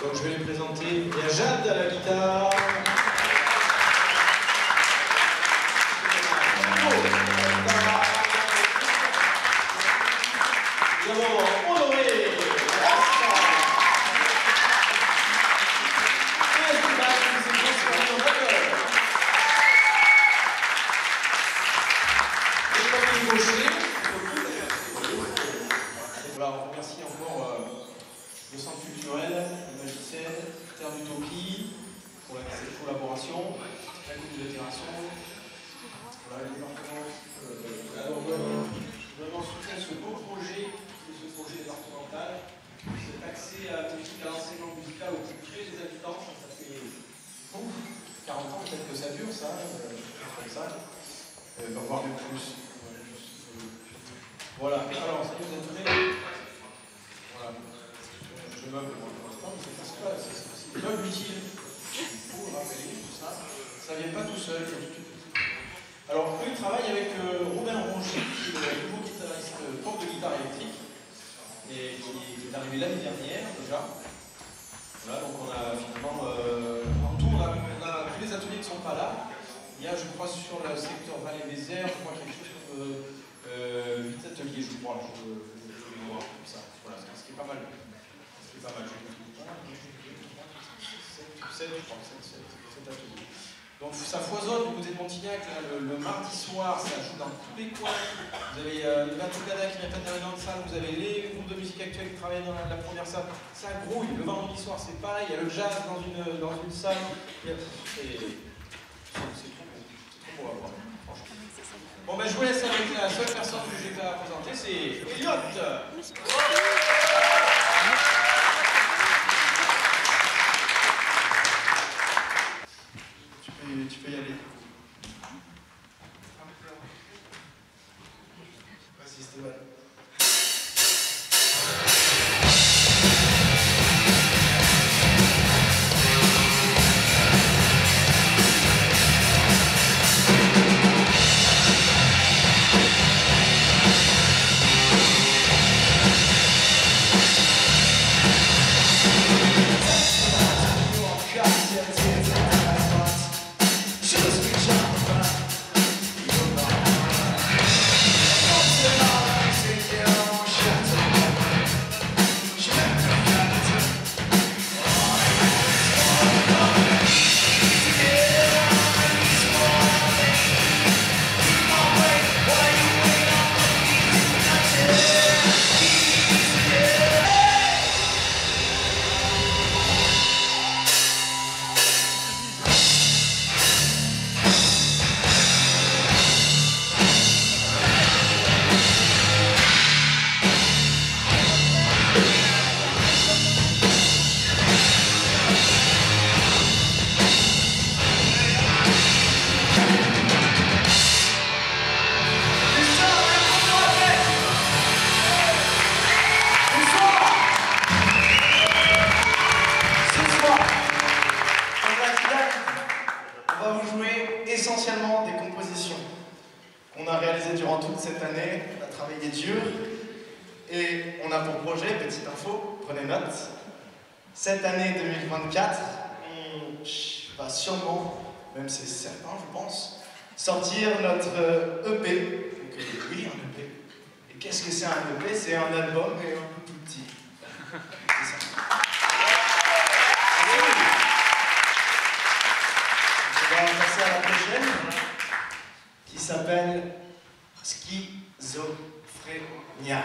Donc je vais les présenter. Il Jade à la guitare. sentimentale, c'est axé à l'enseignement musical au plus près des habitants, ça fait 40 ans peut-être que ça dure, ça, euh, comme ça, euh, voire même plus. Voilà, alors, ça nous a donné. Voilà. Je meuble pour l'instant, mais c'est parce que c'est un meuble utile pour rappeler tout ça. Ça ne vient pas tout seul. Alors, eux, travaille avec euh, Robin qui est le nouveau guitariste, euh, prof de guitare électrique et qui est arrivé l'année dernière déjà. Voilà, donc on a finalement, euh, en tout, on a, tous les ateliers qui ne sont pas là. Il y a, je crois, sur le secteur Vallée des je crois quelque chose comme euh, euh 8 ateliers, je crois, je, je, je les vois comme ça. Voilà, ce qui est pas mal. Ce qui est pas mal. Je crois, 7, 7, 7 ateliers. Donc ça foisonne du côté de Montignac, le, mardi soir, ça joue dans tous les coins. Vous avez euh, les Batucada qui viennent d'arriver dans la salle, vous avez les groupes de musique actuelle qui travaillent dans la, première salle, ça grouille. Le vendredi soir, c'est pareil, il y a le jazz dans une, dans une salle. C'est trop, trop à voir, franchement. Bon, ben je vous laisse avec la seule personne que j'ai à présenter, c'est Elliot Cette année 2024, on va sûrement, même c'est certain je pense, sortir notre euh, EP. Donc, euh, oui, un EP. Et qu'est-ce que c'est un EP C'est un album et un peu plus petit. à la prochaine qui s'appelle Schizophrenia.